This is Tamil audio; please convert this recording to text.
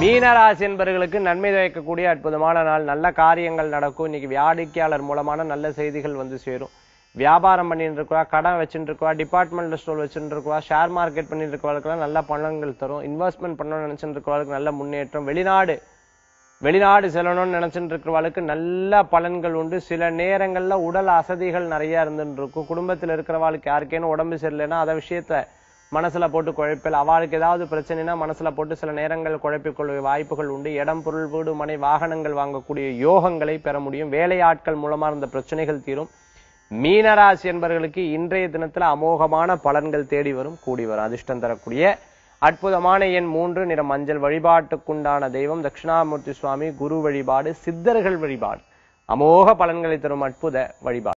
மீனராசி என்பவர்களுக்கு நன்மை பயக்கக்கூடிய அற்புதமான நாள். நல்ல காரியங்கள் நடக்கும். இன்னைக்கு வாடிக்கையாளர் மூலமான நல்ல செய்திகள் வந்து சேரும். வியாபாரம் பண்ணிட்டு இருக்கா கடன் வச்சுட்டு இருக்கா டிபார்ட்மெண்டல் ஸ்டோர் வச்சுட்டு இருக்கா ஷேர் மார்க்கெட் பண்ணிட்டு இருக்கவர்களுக்கு நல்ல பலன்கள் தரும். இன்வெஸ்ட்மெண்ட் பண்ணணும்னு நினைச்சிட்டு இருக்கவர்களுக்கு நல்ல முன்னேற்றம். வெளிநாடு வெளிநாடு செல்லணும்னு நினைச்சிட்டு இருக்கிறவளுக்கு நல்ல பலன்கள் உண்டு. சில நேரங்கள்ல உடல் அசதிகள் நிறைய இருந்துட்டு இருக்கும். குடும்பத்தில் இருக்கிறவாளுக்கு யாருக்கேனும் உடம்பு சரியில்லைன்னா அதை விஷயத்த மனசுல போட்டு குழப்பில். அவளுக்கு ஏதாவது பிரச்சனைனா மனசுல போட்டு சில நேரங்கள் குழப்பிக்கொள்ள வாய்ப்புகள் உண்டு. இடம் பொருள் வீடு மனை வாகனங்கள் வாங்கக்கூடிய யோகங்களை பெற முடியும். வேலையாட்கள் மூலமா இருந்த பிரச்சனைகள் தீரும். மீனராசி என்பவர்களுக்கு இன்றைய தினத்துல அமோகமான பலன்கள் தேடி வரும் கூடி வரும். அதிர்ஷ்டம் தரக்கூடிய அற்புதமான எண் மூன்று நிற மஞ்சள் வழிபாட்டுக்குண்டான தெய்வம். தட்சிணாமூர்த்தி சுவாமி குரு வழிபாடு சித்தர்கள் வழிபாடு. அமோக பலன்களை தரும் அற்புத வழிபாடு.